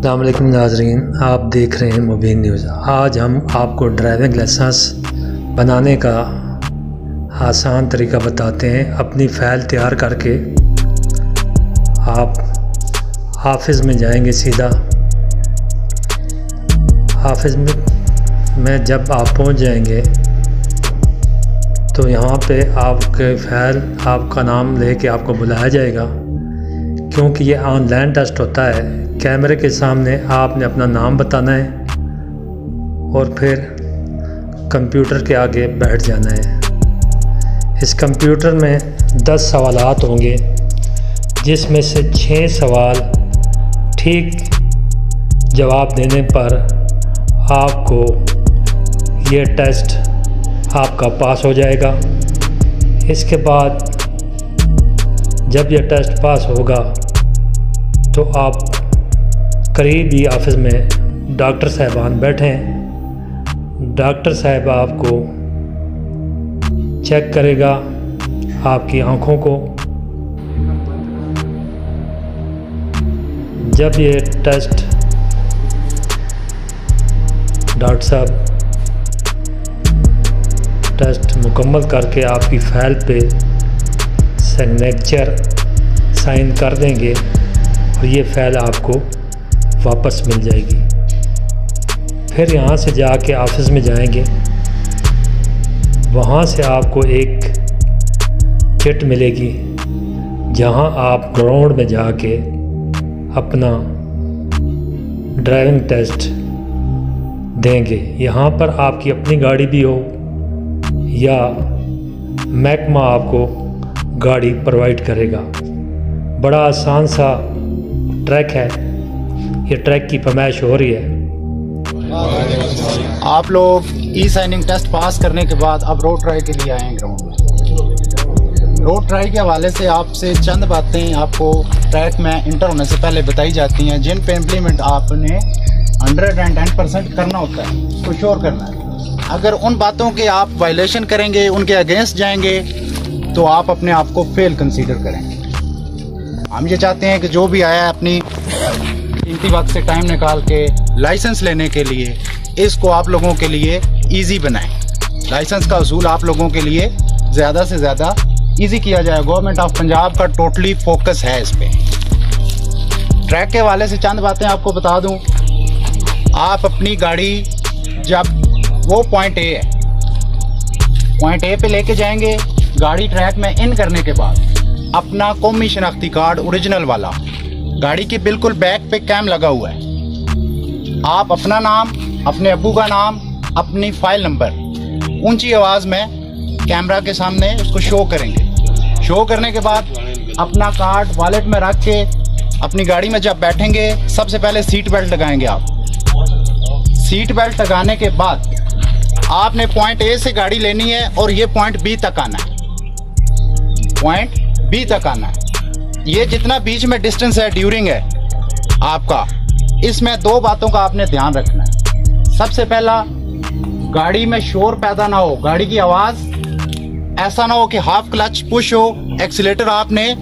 अल्लाम नाजरीन, आप देख रहे हैं मुबीन न्यूज़। आज हम आपको ड्राइविंग लाइसेंस बनाने का आसान तरीका बताते हैं। अपनी फ़ाइल तैयार करके आप ऑफ़िस में जाएँगे सीधा। ऑफ़िस में में जब आप पहुँच जाएँगे तो यहाँ पे आपके फ़ाइल, आपका नाम लेके आपको बुलाया जाएगा, क्योंकि ये ऑनलाइन टेस्ट होता है। कैमरे के सामने आपने अपना नाम बताना है और फिर कंप्यूटर के आगे बैठ जाना है। इस कंप्यूटर में दस सवाल होंगे, जिसमें से छः सवाल ठीक जवाब देने पर आपको ये टेस्ट आपका पास हो जाएगा। इसके बाद जब यह टेस्ट पास होगा तो आप करीब ही ऑफ़िस में डॉक्टर साहबान बैठे हैं। डॉक्टर साहब आपको चेक करेगा आपकी आँखों को। जब ये टेस्ट डॉक्टर साहब टेस्ट मुकम्मल करके आपकी फ़ाइल पे सिग्नेचर साइन कर देंगे और ये फ़ाइल आपको वापस मिल जाएगी। फिर यहाँ से जाके ऑफ़िस में जाएँगे। वहाँ से आपको एक किट मिलेगी, जहाँ आप ग्राउंड में जाके अपना ड्राइविंग टेस्ट देंगे। यहाँ पर आपकी अपनी गाड़ी भी हो, या महकमा आपको गाड़ी प्रोवाइड करेगा। बड़ा आसान सा ट्रैक है। ये ट्रैक की फरमाइश हो रही है। आप लोग ई साइनिंग टेस्ट पास करने के बाद अब रोड ट्राई के लिए आए हैं ग्राउंड में। रोड ट्राई के हवाले से आपसे चंद बातें आपको ट्रैक में इंटर होने से पहले बताई जाती हैं, जिन पे इम्प्लीमेंट आपने हंड्रेड एंड टेन परसेंट करना होता है तो श्योर करना है। अगर उन बातों के आप वायलेशन करेंगे, उनके अगेंस्ट जाएँगे तो आप अपने आप को फेल कंसीडर करेंगे। हम ये चाहते हैं कि जो भी आया है अपनी कीमती वक्त से टाइम निकाल के लाइसेंस लेने के लिए, इसको आप लोगों के लिए इजी बनाएँ। लाइसेंस का असूल आप लोगों के लिए ज़्यादा से ज़्यादा इजी किया जाए। गवर्नमेंट ऑफ़ पंजाब का टोटली फोकस है इस पर ट्रैक के वाले से चंद बातें आपको बता दूँ। आप अपनी गाड़ी जब वो पॉइंट ए है पॉइंट ए पे लेके जाएँगे, गाड़ी ट्रैक में इन करने के बाद अपना कौमी शनाख्ती कार्ड ओरिजिनल वाला गाड़ी के बिल्कुल बैक पे कैम लगा हुआ है। आप अपना नाम, अपने अबू का नाम, अपनी फ़ाइल नंबर, ऊँची आवाज़ में कैमरा के सामने उसको शो करेंगे। शो करने के बाद अपना कार्ड वॉलेट में रख के, अपनी गाड़ी में जब बैठेंगे, सबसे पहले सीट बेल्ट लगाएँगे आप। सीट बेल्ट लगाने के बाद आपने पॉइंट ए से गाड़ी लेनी है और ये पॉइंट बी तक आना है। पॉइंट बी तक आना है। ये जितना बीच में डिस्टेंस है ड्यूरिंग है, आपका। इसमें दो बातों का आपने ध्यान रखना है। सबसे पहला, गाड़ी में शोर पैदा ना हो, गाड़ी की आवाज़। ऐसा ना हो कि हाफ़ क्लच पुश हो एक्सीटर आपने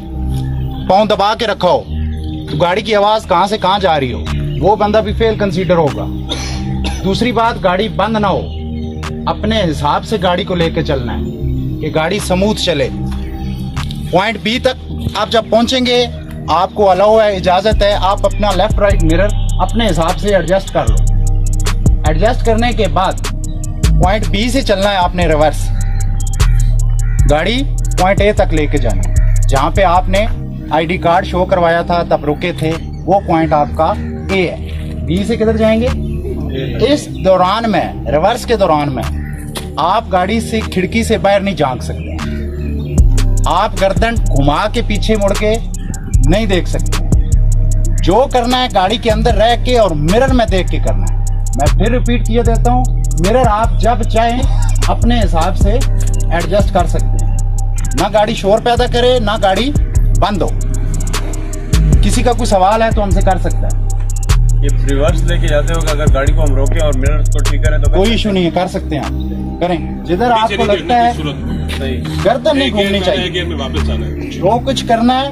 पाँव दबा के रखा हो तो गाड़ी की आवाज़ कहाँ से कहाँ जा रही हो, वो बंदा भी फेल कंसीडर होगा। दूसरी बात, गाड़ी बंद ना हो। अपने हिसाब से गाड़ी को लेकर चलना है, कि गाड़ी स्मूथ चले। पॉइंट बी तक आप जब पहुँचेंगे, आपको अलाउ है, इजाज़त है, आप अपना लेफ़्ट राइट मिरर अपने हिसाब से एडजस्ट कर लो। एडजस्ट करने के बाद पॉइंट बी से चलना है आपने रिवर्स गाड़ी पॉइंट ए तक लेके जाना। जहाँ पे आपने आईडी कार्ड शो करवाया था, तब रुके थे, वो पॉइंट आपका ए है। बी से किधर जाएँगे? इस दौरान में रिवर्स के दौरान में, आप गाड़ी से, खिड़की से बाहर नहीं झाँक सकते। आप गर्दन घुमा के पीछे मुड़ के नहीं देख सकते। जो करना है गाड़ी के अंदर रह के और मिरर में देख के करना है। मैं फिर रिपीट किए देता हूँ मिरर आप जब चाहें अपने हिसाब से एडजस्ट कर सकते हैं। ना गाड़ी शोर पैदा करे ना गाड़ी बंद हो। किसी का कोई सवाल है तो हमसे कर सकता है। ये रिवर्स लेके जाते हो अगर गाड़ी को हम रोकें और मिरर को ठीक करें तो कोई इशू नहीं है कर सकते हैं आप। करें। जिधर आपको लगता है गर्दन नहीं घूमनी चाहिए। जो कुछ करना है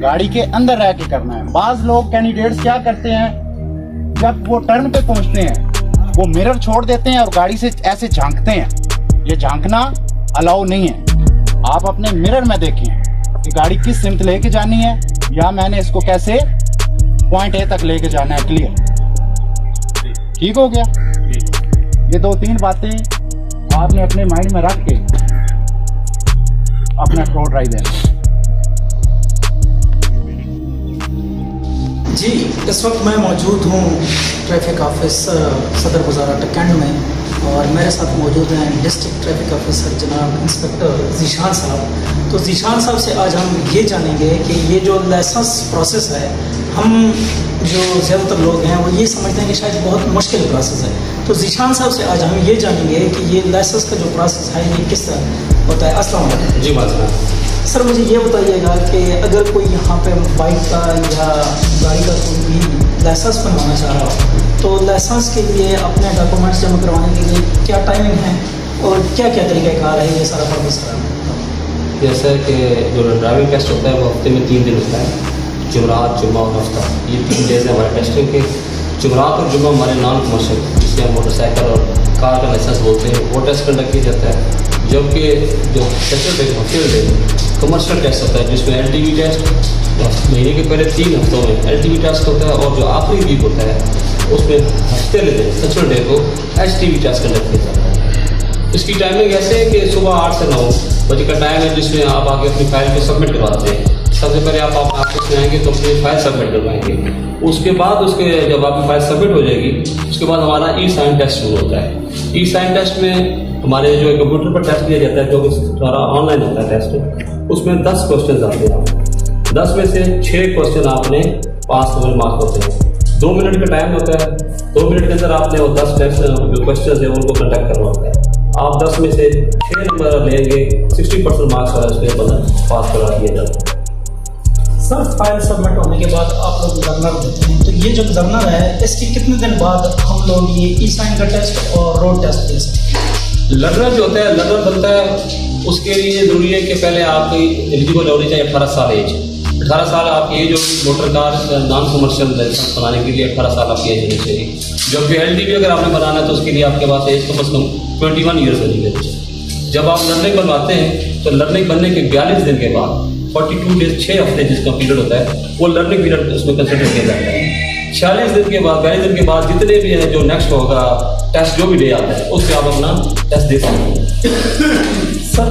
गाड़ी के अंदर रह के करना है। बाज लोग कैंडिडेट्स क्या करते हैं जब वो टर्न पे पहुँचते हैं वो मिरर छोड़ देते हैं और गाड़ी से ऐसे झांकते हैं। ये झांकना अलाउ नहीं है। आप अपने मिरर में देखें कि गाड़ी किस सिमत लेके जानी है या मैंने इसको कैसे पॉइंट ए तक लेके जाना है क्लियर ठीक हो गया? ये दो तीन बातें आपने अपने माइंड में रख के अपना रोड ड्राइव देना जी, इस वक्त मैं मौजूद हूँ ट्रैफ़िक ऑफ़िस सदर बाज़ार टकैंड में और मेरे साथ मौजूद हैं डिस्ट्रिक्ट ट्रैफ़िक ऑफिसर जनाब इंस्पेक्टर जीशान साहब। तो जीशान साहब से आज हम ये जानेंगे कि ये जो लाइसेंस प्रोसेस है हम जो ज़्यादातर लोग हैं वो ये समझते हैं कि शायद बहुत मुश्किल प्रोसेस है। तो जीशान साहब से आज हम ये जानेंगे कि ये लाइसेंस का जो प्रोसेस है ये किस तरह होता है? असल जी बात सर मुझे ये बताइएगा कि अगर कोई यहाँ पे बाइक का या गाड़ी का कोई भी लाइसेंस बनवाना चाह रहा हो तो लाइसेंस के लिए अपने डॉक्यूमेंट्स जमा करवाने के लिए क्या टाइमिंग है और क्या क्या तरीक़ाकार है ये सारा है जैसा कि जो ड्राइविंग टेस्ट होता है वो हफ़्ते में तीन दिन होता है। जुमरात, जुम्मा और हफ़्ता। ये तीन डेज़ हमारे टेस्टिंग के। जुमरात और जुम्मा हमारे नॉन कमर्शियल जिससे हम मोटरसाइकिल और कार का लाइसेंस बोलते हैं। वो टेस्ट कंडक्ट किया जाता है। जबकि जो second day field day commercial test होता है, जिसमें एल टेस्ट महीने के पहले तीन हफ्तों में एल टेस्ट होता है और जो आखिरी वीक होता है, उसमें हफ़्ते लेते डे को एचटीवी टेस्ट कंडक्ट किया जाता है। इसकी टाइमिंग ऐसे है कि सुबह आठ से नौ बजे का टाइम है, जिसमें आप आके अपनी फ़ाइल को सबमिट करवाते हैं सबसे पहले आप ऑफ़िस में आएँगे तो अपनी फ़ाइल सबमिट करवाएँगे। उसके बाद उसके जब आपकी फ़ाइल सबमिट हो जाएगी, उसके बाद हमारा ई साइन टेस्ट शुरू होता है। ई साइन टेस्ट में हमारे जो कंप्यूटर पर टेस्ट किया जाता है, जो कि सारा ऑनलाइन होता है टेस्ट उसमें दस क्वेश्चन आते हैं। दस में से छः क्वेश्चन आपने पास नंबर मार्क्स होते हैं। दो मिनट का टाइम होता है, दो मिनट के अंदर आपने वो दस टेस्ट जो क्वेश्चन है, उनको कंडक्ट करना होता है। आप दस में से छः नंबर लेंगे सिक्सटी परसेंट मार्क्स वाला उसके मतलब पास करा दिया जाता है। सर फ़ाइल सबमिट होने के बाद आप लोग जर्नल देते हैं। तो ये जो जर्नल है, इसके कितने दिन बाद हम लोग ये ई साइन का टेस्ट और रोड टेस्ट दे सकते हैं? लर्नर जो होता है लर्नर बनता है, उसके लिए ज़रूरी है कि पहले आपकी एलिजिबल होनी चाहिए अठारह साल एज अठारह साल आपकी एज होगी motor car non commercial licence बनाने के लिए अठारह साल आपकी एज होनी चाहिए जबकि एल टी अगर आपने बनाना है तो उसके लिए आपके पास एज कम अज़ कम ट्वेंटी वन ईयर्स होनी चाहिए जब आप लर्निंग बनवाते हैं तो लर्निंग बनने के बयालीस दिन के बाद फोर्टी टू डेज़ छः हफ़्ते जिसका पीरियड होता है वो लर्निंग पीरियड उसमें कंसिडर किया जाता है। छियालीस दिन के बाद बयालीस दिन के बाद जितने भी है जो नेक्स्ट होगा टेस्ट जो भी डे आता है उससे आप अपना टेस्ट दे सकते हैं। सर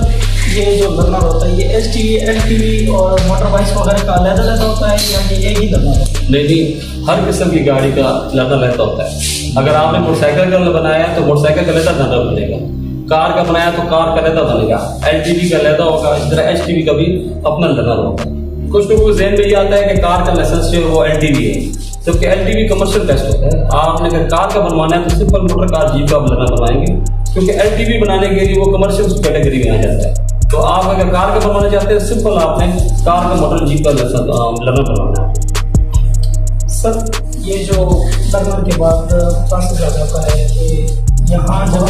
ये जो लर्नर होता है ये एच टी एल टी और मोटर बाइक्स वगैरह का अलग अलग होता है या ये एक ही लर्नर होता है? नहीं नहीं हर किस्म की गाड़ी का लर्नर रहता होता है। अगर आपने मोटरसाइकिल का बनाया है तो मोटरसाइकिल का लेता लर्नर बनेगा। कार का बनाया तो कार का लेता बनेगा एल का लेता होगा, इस तरह एच का भी अपना लर्नर होगा कुछ लोगों को जहन में ये आता है कि कार का लाइसेंस जो है वो एलटीवी है। जबकि एल टी कमर्शियल टेस्ट होता है। आपने अगर कार का बनवाना है तो सिंपल मोटर कार जीप का लर्नर बनवाएँगे क्योंकि एलटीवी बनाने के लिए वो कमर्शियल कैटेगरी में आ जाता है। तो आप अगर कार का बनवाना चाहते हैं सिंपल आपने कार का मोटर जीप का लर्नर बनवाना है। सर, ये जो लर्नर के बाद प्रोसेस आ जाता है कि यहाँ जब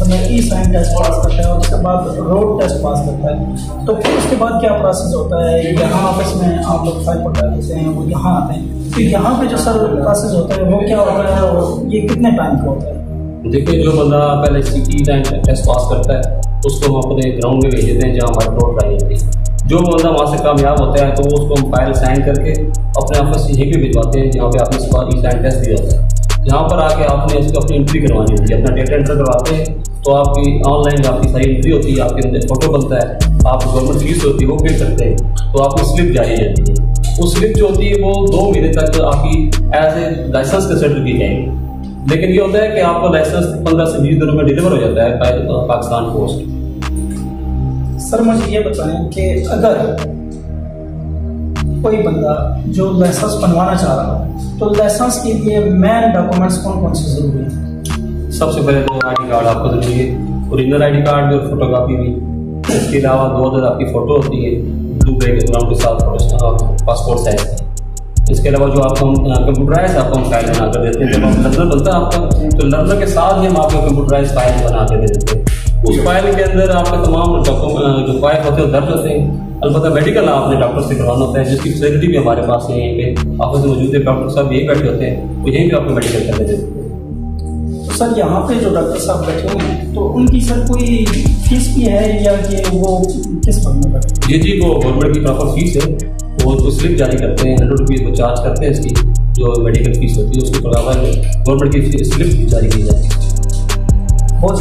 बंदा ई साइन टेस्ट पास करता है और उसके बाद रोड टेस्ट पास करता है तो फिर उसके बाद क्या प्रोसेस होता है? यहाँ ऑफ़िस में आप लोग फ़ाइल पकड़ा देते हैं, वो यहाँ आते हैं। तो यहाँ पे जो सर प्रोसेस होता है, वो क्या होता है और ये कितने टाइम का होता है? देखिए, जो बंदा पहले सी ई टाइम टेस्ट पास करता है, उसको हम अपने ग्राउंड में भेज देते हैं, जहाँ हमारी रोड लाई जाती है। जो बंदा वहाँ से कामयाब होता है तो उसको हम फ़ाइल साइन करके अपने ऑफ़िस यहीं पे भिजवाते हैं, जहाँ पे आपने साइन टेस्ट दिया होता है। यहाँ पर आके आपने इसको अपनी एंट्री करवानी होती है, अपना डेटा एंटर करवाते हैं तो आपकी ऑनलाइन आपकी सारी एंट्री होती है, आपके अंदर फ़ोटो बनता है, आप गवर्नमेंट फ़ीस होती है वो पे करते हैं तो आपको स्लिप जारी जाती है। वो स्लिप जो होती है, वो दो महीने तक आपकी एज ए लाइसेंस कंसिडर की जाएगी लेकिन ये होता है कि आपको लाइसेंस पंद्रह से बीस दिनों में डिलीवर हो जाता है पाकिस्तान पोस्ट सर, मुझे ये बताएँ कि अगर कोई बंदा जो लाइसेंस बनवाना चाह रहा हो तो लाइसेंस के लिए मेन डॉक्यूमेंट्स कौन कौन से ज़रूरी है? सबसे पहले तो आई डी कार्ड आपको ज़रूरी है ओरिजिनल आई कार्ड और फोटोकॉपी भी। इसके अलावा दो हज़ार आपकी फ़ोटो होती है ब्लू बैकग्राउंड के साथ पासपोर्ट साइज़ इसके अलावा जो आपको कंप्यूटराइज आपको हम फ़ाइल बना कर देते हैं, जब आप लर्नर बनता है आपका तो लर्नर के साथ ही हम आपको कंप्यूटराइज फ़ाइल बना के दे देते हैं। उस फ़ाइल के अंदर आपके तमाम जो फ़ाइल होते हैं दर्ज होते हैं अलबत्ता मेडिकल आपने डॉक्टर से करवाना होता है जिसकी फैसिलिटी भी हमारे पास है यहीं पे ऑफ़िस में मौजूद है डॉक्टर साहब यहीं बैठे होते हैं वो यहीं पे आपको मेडिकल करने देते हैं। तो सर यहाँ पे जो डॉक्टर साहब बैठे हुए हैं तो उनकी सर कोई फ़ीस भी है या कि वो किसमें बैठे जी जी वो गवर्नमेंट की प्रॉपर फ़ीस है वो उसको स्लिप जारी करते हैं हंड्रेड रुपीज़ वो चार्ज करते हैं इसकी जो मेडिकल फ़ीस होती है उसके अलावा गवर्नमेंट की स्लिप जारी की जाती है। बहुत